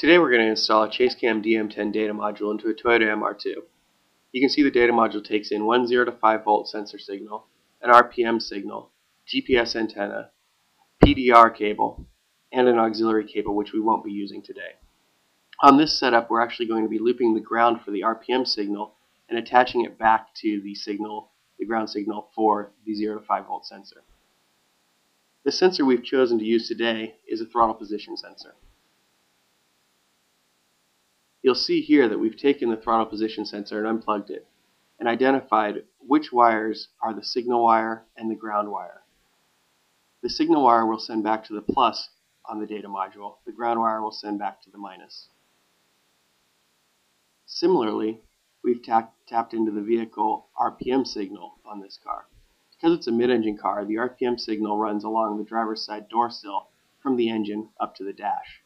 Today we're going to install a Chasecam DM10 data module into a Toyota MR2. You can see the data module takes in one 0 to 5 volt sensor signal, an RPM signal, GPS antenna, PDR cable, and an auxiliary cable which we won't be using today. On this setup we're actually going to be looping the ground for the RPM signal and attaching it back to the signal, the ground signal for the 0 to 5 volt sensor. The sensor we've chosen to use today is a throttle position sensor. You'll see here that we've taken the throttle position sensor and unplugged it and identified which wires are the signal wire and the ground wire. The signal wire will send back to the plus on the data module. The ground wire will send back to the minus. Similarly, we've tapped into the vehicle RPM signal on this car. Because it's a mid-engine car, the RPM signal runs along the driver's side door sill from the engine up to the dash.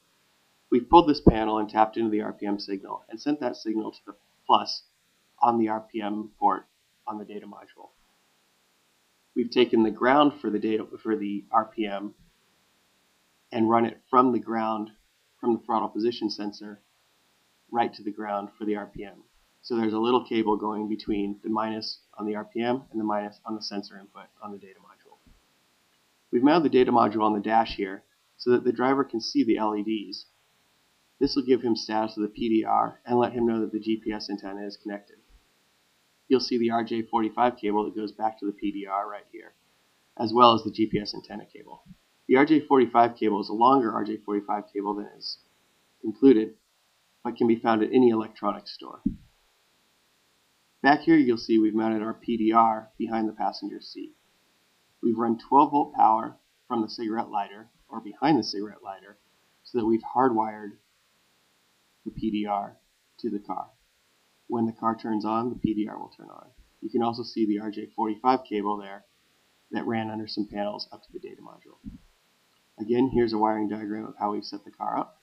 We've pulled this panel and tapped into the RPM signal and sent that signal to the plus on the RPM port on the data module. We've taken the ground for the data for the RPM and run it from the ground from the throttle position sensor right to the ground for the RPM. So there's a little cable going between the minus on the RPM and the minus on the sensor input on the data module. We've mounted the data module on the dash here so that the driver can see the LEDs this will give him status of the PDR and let him know that the GPS antenna is connected. You'll see the RJ45 cable that goes back to the PDR right here, as well as the GPS antenna cable. The RJ45 cable is a longer RJ45 cable than is included, but can be found at any electronics store. Back here you'll see we've mounted our PDR behind the passenger seat. We've run 12 volt power from the cigarette lighter, or behind the cigarette lighter, so that we've hardwired the PDR to the car. When the car turns on, the PDR will turn on. You can also see the RJ45 cable there that ran under some panels up to the data module. Again, here's a wiring diagram of how we've set the car up.